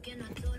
again, I